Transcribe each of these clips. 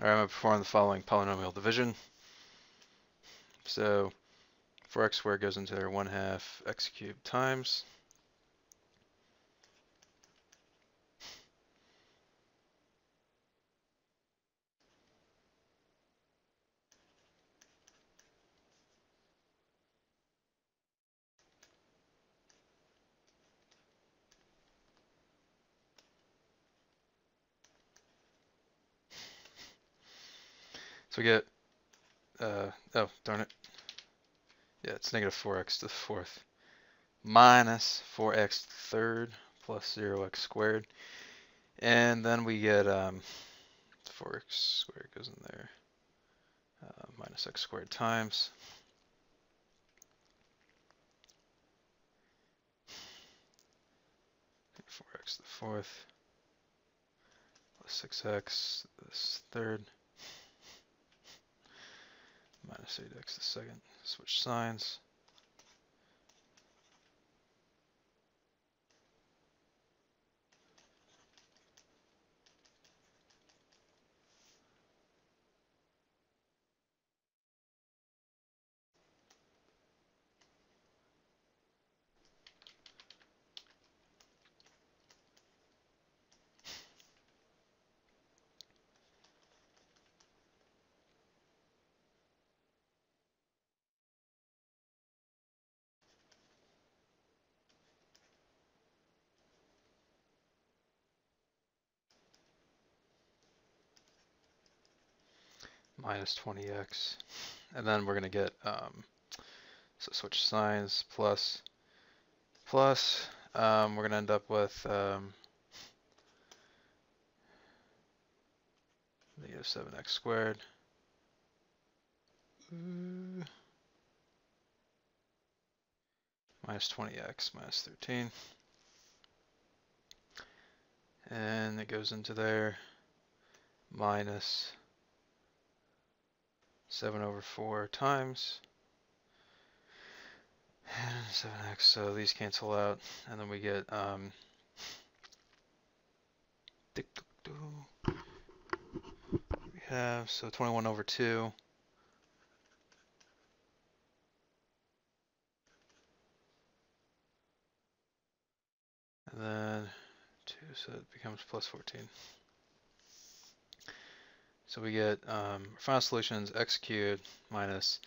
All right, I'm going to perform the following polynomial division. So 4x squared goes into there 1 half x cubed times. So we get, uh, oh, darn it. Yeah, it's negative 4x to the fourth minus 4x to the third plus 0x squared. And then we get um, 4x squared goes in there, uh, minus x squared times. Four x to the fourth plus six x this third minus 8x the second. Switch signs. Minus 20x. And then we're going to get, um, so switch signs, plus, plus, um, we're going to end up with um, negative 7x squared. minus 20x minus 13. And it goes into there, minus 7 over 4 times. 7x, so these cancel out, and then we get um, we have so 21 over 2 and then 2 so it becomes plus 14 so we get um, final solutions x cubed minus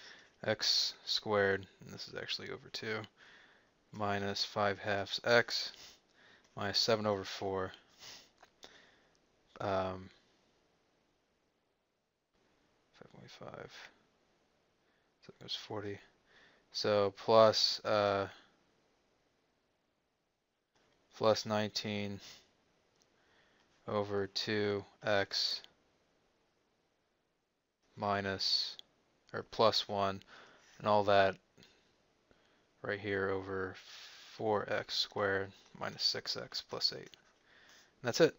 x squared, and this is actually over 2, minus 5 halves x minus 7 over 4. Um, 5.5. So it goes 40. So plus, uh, plus 19 over 2x minus or plus 1 and all that right here over 4x squared minus 6x plus 8. And that's it.